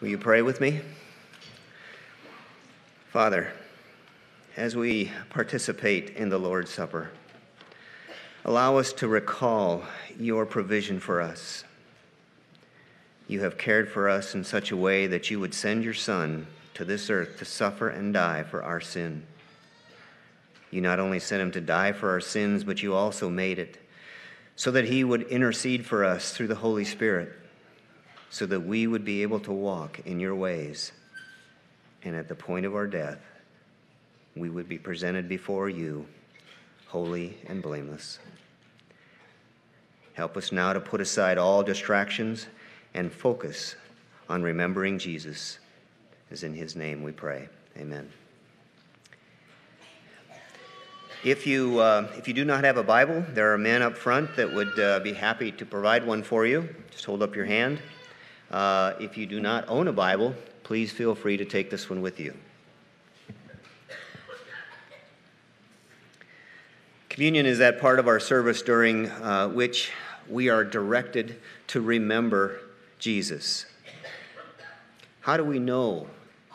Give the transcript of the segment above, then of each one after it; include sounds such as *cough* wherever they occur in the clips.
Will you pray with me? Father, as we participate in the Lord's Supper, allow us to recall your provision for us. You have cared for us in such a way that you would send your Son to this earth to suffer and die for our sin. You not only sent him to die for our sins, but you also made it so that he would intercede for us through the Holy Spirit so that we would be able to walk in your ways. And at the point of our death, we would be presented before you, holy and blameless. Help us now to put aside all distractions and focus on remembering Jesus. As in his name we pray. Amen. If you, uh, if you do not have a Bible, there are men up front that would uh, be happy to provide one for you. Just hold up your hand. Uh, if you do not own a Bible, please feel free to take this one with you. Communion is that part of our service during uh, which we are directed to remember Jesus. How do we know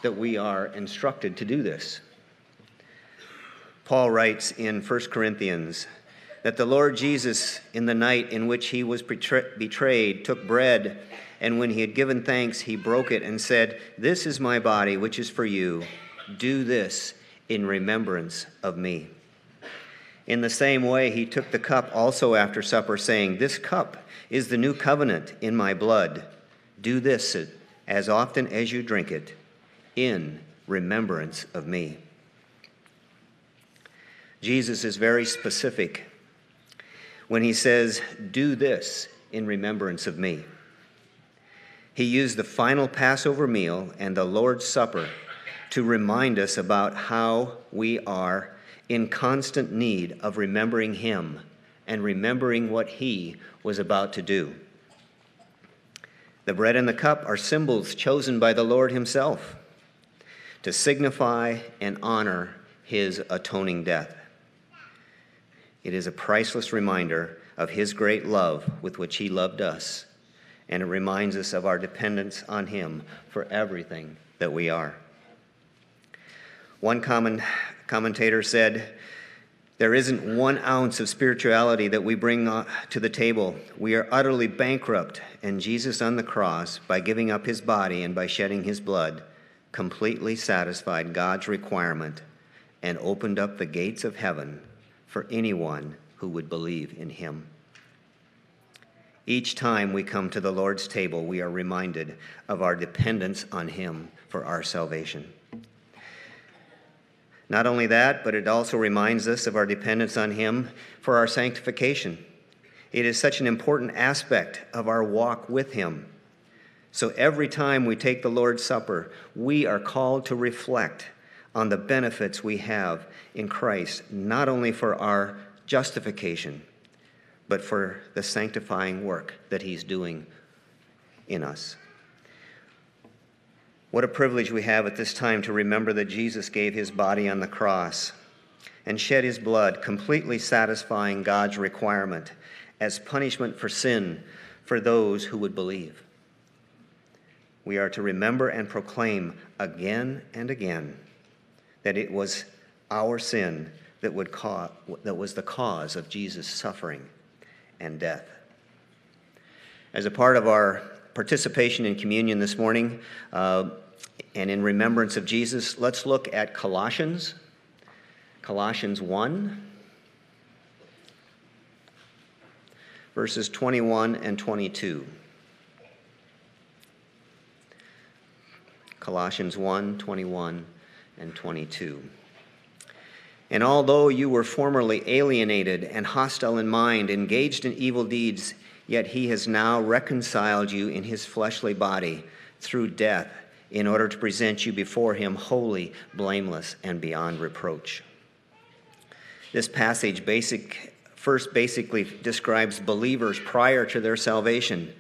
that we are instructed to do this? Paul writes in 1 Corinthians that the Lord Jesus, in the night in which he was betrayed, took bread and when he had given thanks, he broke it and said, This is my body, which is for you. Do this in remembrance of me. In the same way, he took the cup also after supper, saying, This cup is the new covenant in my blood. Do this as often as you drink it in remembrance of me. Jesus is very specific when he says, Do this in remembrance of me. He used the final Passover meal and the Lord's Supper to remind us about how we are in constant need of remembering Him and remembering what He was about to do. The bread and the cup are symbols chosen by the Lord Himself to signify and honor His atoning death. It is a priceless reminder of His great love with which He loved us and it reminds us of our dependence on Him for everything that we are. One common commentator said, There isn't one ounce of spirituality that we bring to the table. We are utterly bankrupt, and Jesus on the cross, by giving up His body and by shedding His blood, completely satisfied God's requirement and opened up the gates of heaven for anyone who would believe in Him. Each time we come to the Lord's table, we are reminded of our dependence on Him for our salvation. Not only that, but it also reminds us of our dependence on Him for our sanctification. It is such an important aspect of our walk with Him. So every time we take the Lord's Supper, we are called to reflect on the benefits we have in Christ, not only for our justification but for the sanctifying work that He's doing in us. What a privilege we have at this time to remember that Jesus gave His body on the cross and shed His blood, completely satisfying God's requirement as punishment for sin for those who would believe. We are to remember and proclaim again and again that it was our sin that, would that was the cause of Jesus' suffering and death. As a part of our participation in communion this morning uh, and in remembrance of Jesus, let's look at Colossians, Colossians 1, verses 21 and 22. Colossians 1 21 and 22. And although you were formerly alienated and hostile in mind, engaged in evil deeds, yet he has now reconciled you in his fleshly body through death in order to present you before him holy, blameless, and beyond reproach. This passage basic, first basically describes believers prior to their salvation,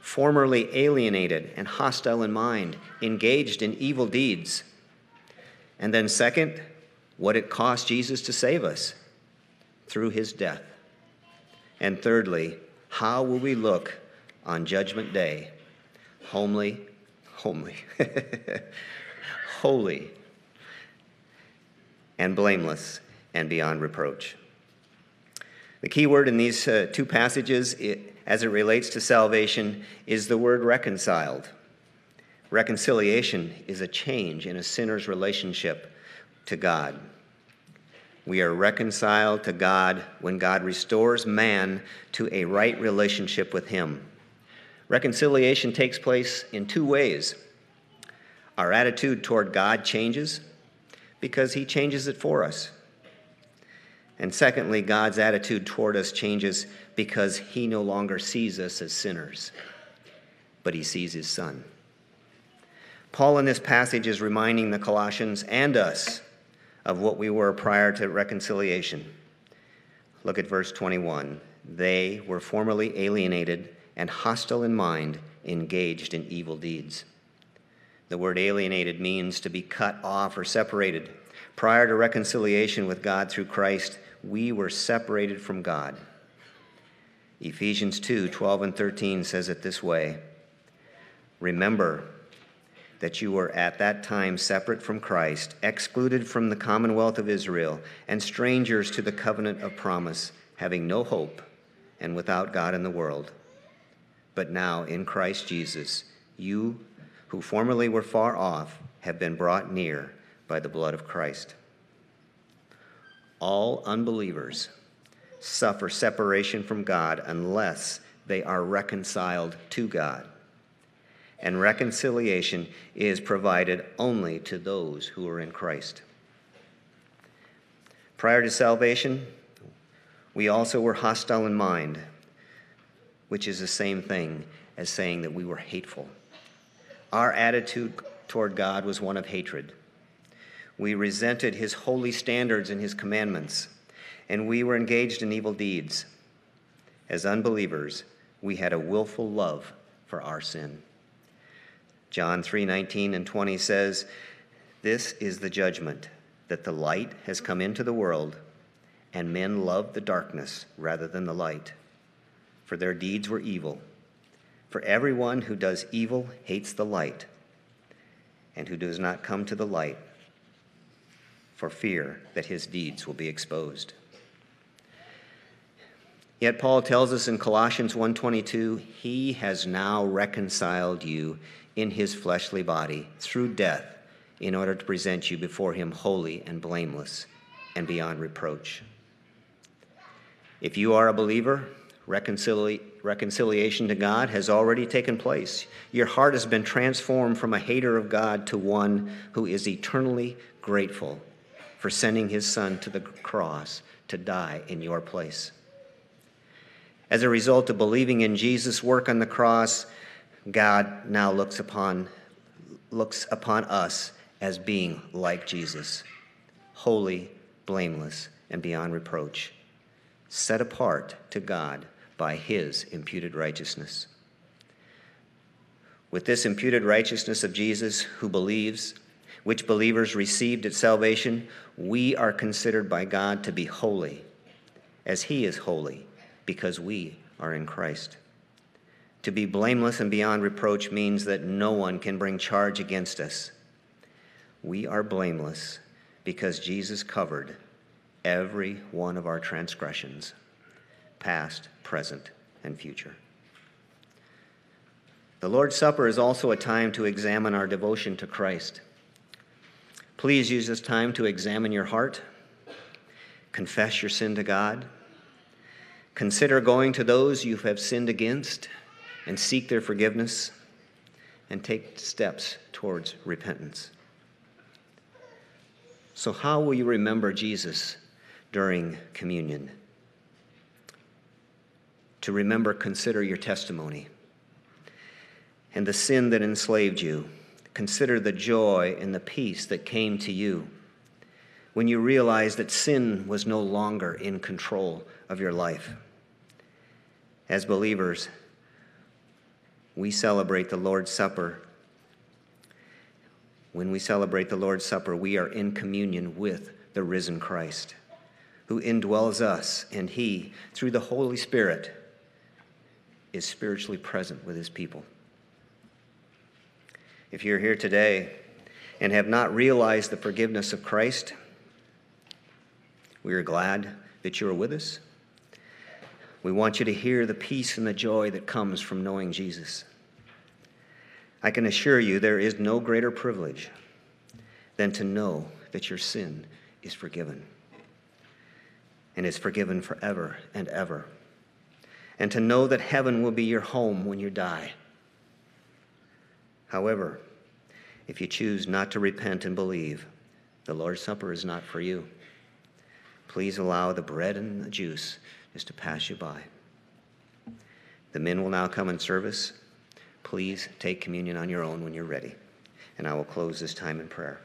formerly alienated and hostile in mind, engaged in evil deeds. And then, second, what it cost Jesus to save us through his death. And thirdly, how will we look on Judgment Day? Homely, homely, *laughs* holy, and blameless, and beyond reproach. The key word in these uh, two passages, it, as it relates to salvation, is the word reconciled. Reconciliation is a change in a sinner's relationship to God. We are reconciled to God when God restores man to a right relationship with Him. Reconciliation takes place in two ways. Our attitude toward God changes because He changes it for us. And secondly, God's attitude toward us changes because He no longer sees us as sinners, but He sees His Son. Paul in this passage is reminding the Colossians and us of what we were prior to reconciliation. Look at verse 21. They were formerly alienated and hostile in mind, engaged in evil deeds. The word alienated means to be cut off or separated. Prior to reconciliation with God through Christ, we were separated from God. Ephesians 2 12 and 13 says it this way Remember, that you were at that time separate from Christ, excluded from the commonwealth of Israel, and strangers to the covenant of promise, having no hope and without God in the world. But now, in Christ Jesus, you who formerly were far off have been brought near by the blood of Christ. All unbelievers suffer separation from God unless they are reconciled to God and reconciliation is provided only to those who are in Christ. Prior to salvation, we also were hostile in mind, which is the same thing as saying that we were hateful. Our attitude toward God was one of hatred. We resented his holy standards and his commandments, and we were engaged in evil deeds. As unbelievers, we had a willful love for our sin. John 3:19 and 20 says, "This is the judgment that the light has come into the world, and men loved the darkness rather than the light, for their deeds were evil. For everyone who does evil hates the light, and who does not come to the light for fear that his deeds will be exposed." Yet Paul tells us in Colossians 1:22, "He has now reconciled you in his fleshly body through death in order to present you before him holy and blameless and beyond reproach. If you are a believer, reconcili- reconciliation to God has already taken place. Your heart has been transformed from a hater of God to one who is eternally grateful for sending his son to the cross to die in your place. As a result of believing in Jesus' work on the cross, God now looks upon, looks upon us as being like Jesus, holy, blameless, and beyond reproach, set apart to God by his imputed righteousness. With this imputed righteousness of Jesus, who believes, which believers received at salvation, we are considered by God to be holy, as he is holy, because we are in Christ. To be blameless and beyond reproach means that no one can bring charge against us. We are blameless because Jesus covered every one of our transgressions, past, present, and future. The Lord's Supper is also a time to examine our devotion to Christ. Please use this time to examine your heart, confess your sin to God, consider going to those you have sinned against and seek their forgiveness and take steps towards repentance. So, how will you remember Jesus during communion? To remember, consider your testimony and the sin that enslaved you. Consider the joy and the peace that came to you when you realized that sin was no longer in control of your life. As believers, we celebrate the Lord's Supper. When we celebrate the Lord's Supper, we are in communion with the risen Christ, who indwells us, and He, through the Holy Spirit, is spiritually present with His people. If you're here today and have not realized the forgiveness of Christ, we are glad that you are with us. We want you to hear the peace and the joy that comes from knowing Jesus. I can assure you there is no greater privilege than to know that your sin is forgiven and is forgiven forever and ever, and to know that heaven will be your home when you die. However, if you choose not to repent and believe, the Lord's Supper is not for you. Please allow the bread and the juice just to pass you by. The men will now come in service. Please take communion on your own when you're ready. And I will close this time in prayer.